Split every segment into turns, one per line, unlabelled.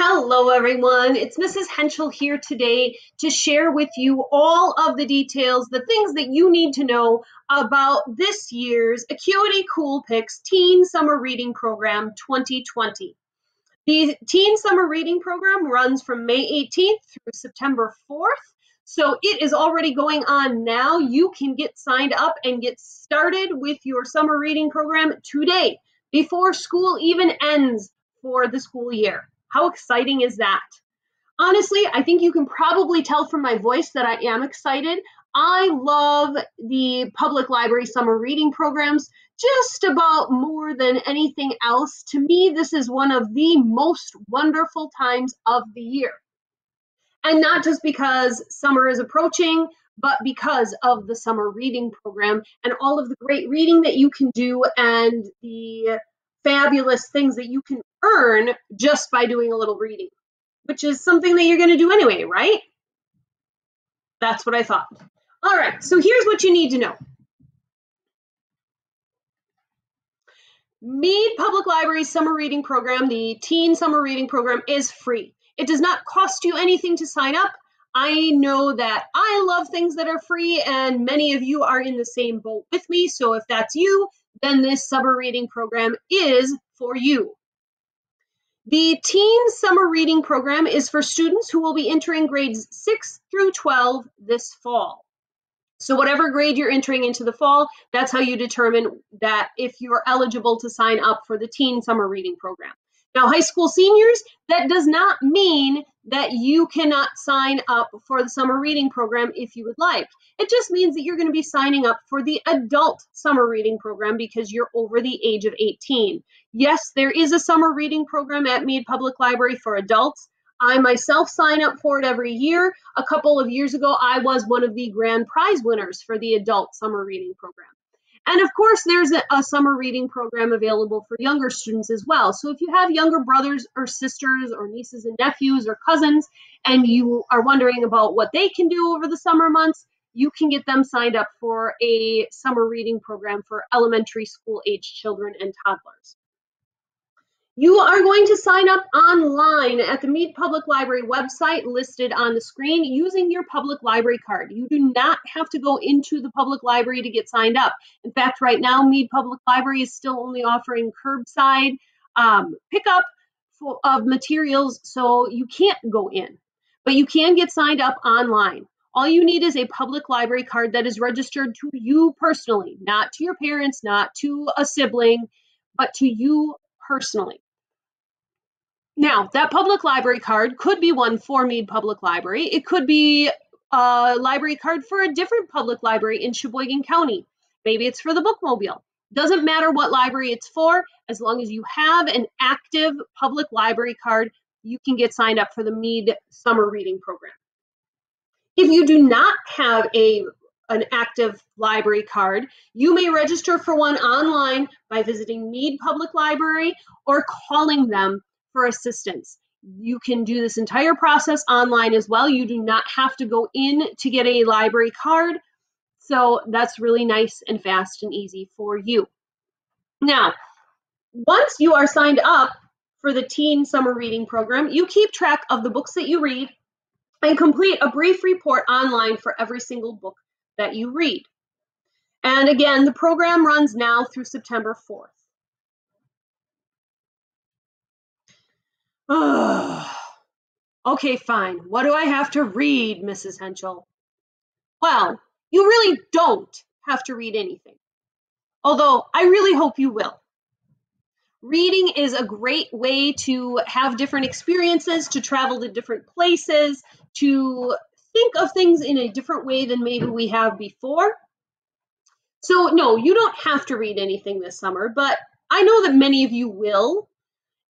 Hello, everyone. It's Mrs. Henschel here today to share with you all of the details, the things that you need to know about this year's Acuity Cool Picks Teen Summer Reading Program 2020. The Teen Summer Reading Program runs from May 18th through September 4th. So it is already going on now. You can get signed up and get started with your summer reading program today before school even ends for the school year. How exciting is that? Honestly, I think you can probably tell from my voice that I am excited. I love the public library summer reading programs just about more than anything else. To me, this is one of the most wonderful times of the year. And not just because summer is approaching, but because of the summer reading program and all of the great reading that you can do and the fabulous things that you can earn just by doing a little reading, which is something that you're going to do anyway, right? That's what I thought. All right, so here's what you need to know. Mead Public Library's summer reading program, the teen summer reading program, is free. It does not cost you anything to sign up. I know that I love things that are free, and many of you are in the same boat with me. So if that's you, then this summer reading program is for you. The Teen Summer Reading Program is for students who will be entering grades 6 through 12 this fall. So whatever grade you're entering into the fall, that's how you determine that if you're eligible to sign up for the Teen Summer Reading Program. Now, high school seniors, that does not mean that you cannot sign up for the summer reading program if you would like. It just means that you're going to be signing up for the adult summer reading program because you're over the age of 18. Yes, there is a summer reading program at Mead Public Library for adults. I myself sign up for it every year. A couple of years ago, I was one of the grand prize winners for the adult summer reading program. And of course, there's a, a, summer reading program available for younger students as well. So if you have younger brothers or sisters or nieces and nephews or cousins, and you are wondering about what they can do over the summer months, you can get them signed up for a summer reading program for elementary school age children and toddlers. You are going to sign up online at the Mead Public Library website listed on the screen using your public library card. You do not have to go into the public library to get signed up. In fact, right now, Mead Public Library is still only offering curbside um, pickup for, of materials, so you can't go in. But you can get signed up online. All you need is a public library card that is registered to you personally, not to your parents, not to a sibling, but to you personally. Now, that public library card could be one for Mead Public Library. It could be a library card for a different public library in Sheboygan County. Maybe it's for the bookmobile. Doesn't matter what library it's for, as long as you have an active public library card, you can get signed up for the Mead Summer Reading Program. If you do not have a an active library card, you may register for one online by visiting Mead Public Library or calling them for assistance. You can do this entire process online as well. You do not have to go in to get a library card. So that's really nice and fast and easy for you. Now, once you are signed up for the Teen Summer Reading Program, you keep track of the books that you read and complete a brief report online for every single book that you read. And again, the program runs now through September 4th. okay, fine. What do I have to read, Mrs. Henschel? Well, you really don't have to read anything. Although I really hope you will. Reading is a great way to have different experiences, to travel to different places, to think of things in a different way than maybe we have before. So, no, you don't have to read anything this summer, but I know that many of you will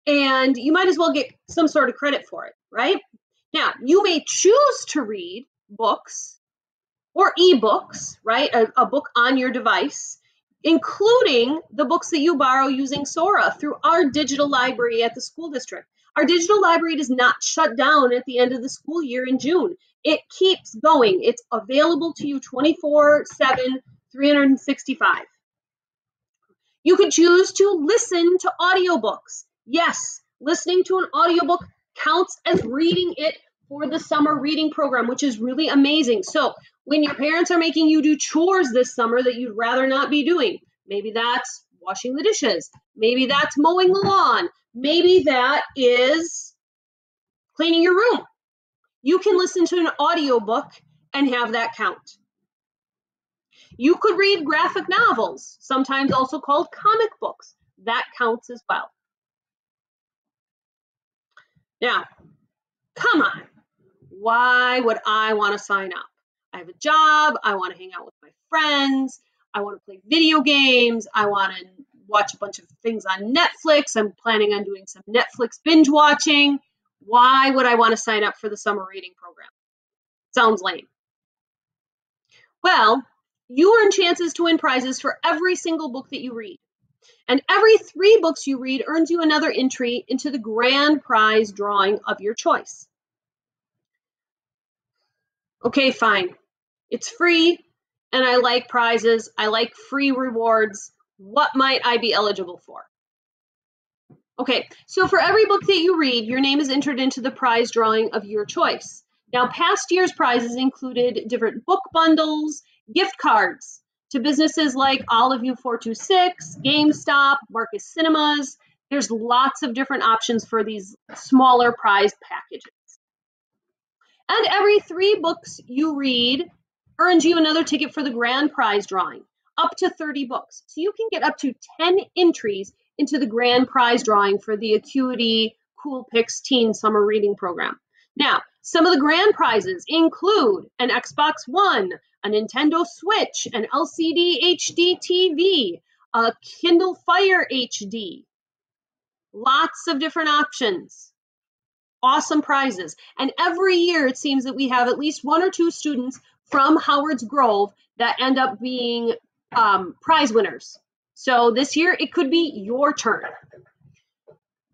and you might as well get some sort of credit for it, right? Now, you may choose to read books or ebooks, right? A, a book on your device, including the books that you borrow using Sora through our digital library at the school district. Our digital library does not shut down at the end of the school year in June. It keeps going. It's available to you 24 7, 365. You could choose to listen to audiobooks. Yes, listening to an audiobook counts as reading it for the summer reading program, which is really amazing. So when your parents are making you do chores this summer that you'd rather not be doing, maybe that's washing the dishes, maybe that's mowing the lawn, maybe that is cleaning your room. You can listen to an audiobook and have that count. You could read graphic novels, sometimes also called comic books. That counts as well. Now, come on. Why would I want to sign up? I have a job. I want to hang out with my friends. I want to play video games. I want to watch a bunch of things on Netflix. I'm planning on doing some Netflix binge watching. Why would I want to sign up for the summer reading program? Sounds lame. Well, you earn chances to win prizes for every single book that you read. And every three books you read earns you another entry into the grand prize drawing of your choice. Okay, fine. It's free and I like prizes. I like free rewards. What might I be eligible for? Okay, so for every book that you read, your name is entered into the prize drawing of your choice. Now, past year's prizes included different book bundles, gift cards to businesses like Olive U 426, GameStop, Marcus Cinemas. There's lots of different options for these smaller prize packages. And every three books you read earns you another ticket for the grand prize drawing, up to 30 books. So you can get up to 10 entries into the grand prize drawing for the Acuity Cool Picks Teen Summer Reading Program. Now, some of the grand prizes include an Xbox One, a Nintendo Switch, an LCD HD TV, a Kindle Fire HD. Lots of different options. Awesome prizes. And every year it seems that we have at least one or two students from Howard's Grove that end up being um, prize winners. So this year it could be your turn.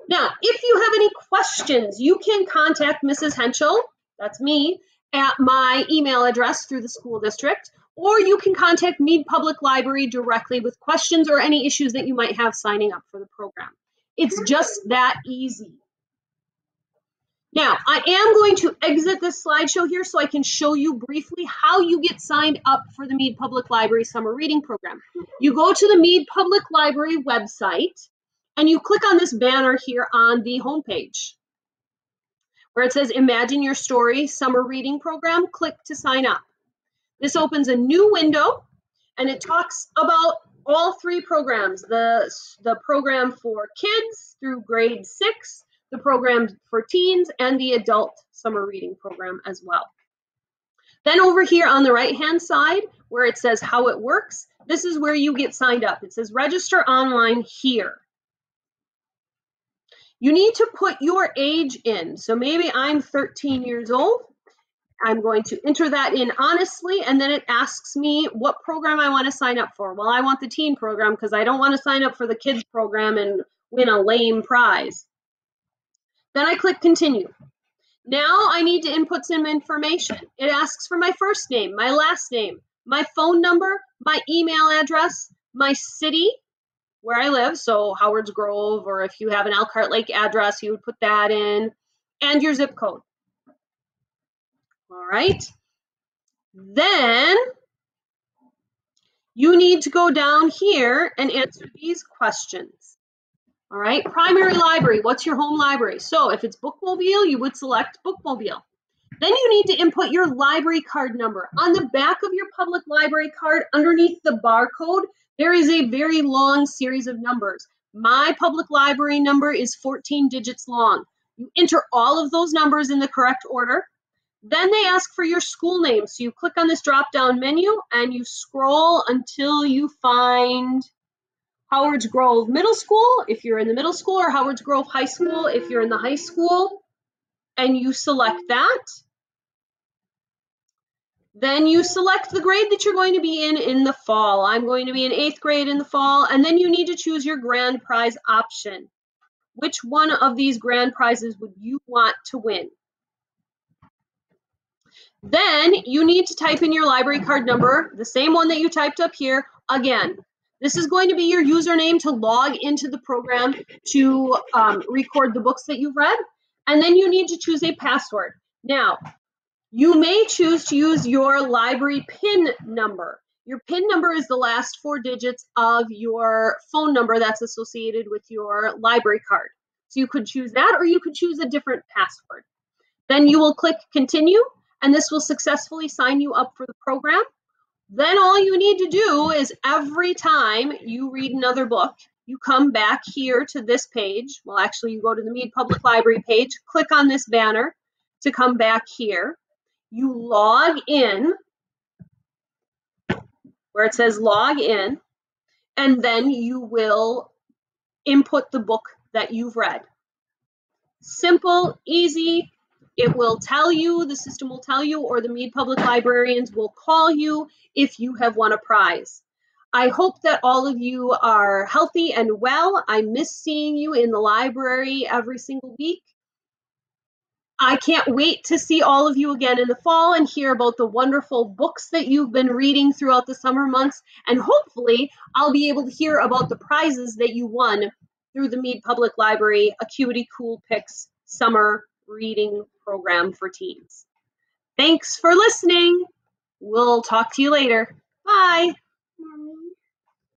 Now, if you have any questions, you can contact Mrs. Henschel, that's me, at my email address through the school district, or you can contact Mead Public Library directly with questions or any issues that you might have signing up for the program. It's just that easy. Now, I am going to exit this slideshow here so I can show you briefly how you get signed up for the Mead Public Library Summer Reading Program. You go to the Mead Public Library website and you click on this banner here on the homepage where it says Imagine Your Story Summer Reading Program. Click to sign up. This opens a new window and it talks about all three programs the, the program for kids through grade six the program for teens, and the adult summer reading program as well. Then over here on the right hand side where it says how it works, this is where you get signed up. It says register online here. You need to put your age in. So maybe I'm 13 years old. I'm going to enter that in honestly, and then it asks me what program I want to sign up for. Well, I want the teen program because I don't want to sign up for the kids program and win a lame prize. Then I click continue. Now I need to input some information. It asks for my first name, my last name, my phone number, my email address, my city, where I live, so Howard's Grove, or if you have an Elkhart Lake address, you would put that in, and your zip code. All right. Then you need to go down here and answer these questions. All right, primary library, what's your home library? So if it's Bookmobile, you would select Bookmobile. Then you need to input your library card number. On the back of your public library card, underneath the barcode, there is a very long series of numbers. My public library number is 14 digits long. You enter all of those numbers in the correct order. Then they ask for your school name. So you click on this drop down menu and you scroll until you find Howard's Grove Middle School if you're in the middle school, or Howard's Grove High School if you're in the high school, and you select that. Then you select the grade that you're going to be in in the fall. I'm going to be in eighth grade in the fall, and then you need to choose your grand prize option. Which one of these grand prizes would you want to win? Then you need to type in your library card number, the same one that you typed up here, again. This is going to be your username to log into the program to um, record the books that you've read. And then you need to choose a password. Now, you may choose to use your library PIN number. Your PIN number is the last four digits of your phone number that's associated with your library card. So you could choose that or you could choose a different password. Then you will click continue and this will successfully sign you up for the program. Then all you need to do is every time you read another book, you come back here to this page. Well, actually, you go to the Mead Public Library page, click on this banner to come back here. You log in where it says log in, and then you will input the book that you've read. Simple, easy. It will tell you, the system will tell you, or the Mead Public Librarians will call you if you have won a prize. I hope that all of you are healthy and well. I miss seeing you in the library every single week. I can't wait to see all of you again in the fall and hear about the wonderful books that you've been reading throughout the summer months. And hopefully, I'll be able to hear about the prizes that you won through the Mead Public Library Acuity Cool Picks Summer Reading Program for Teens. Thanks for listening. We'll talk to you later. Bye.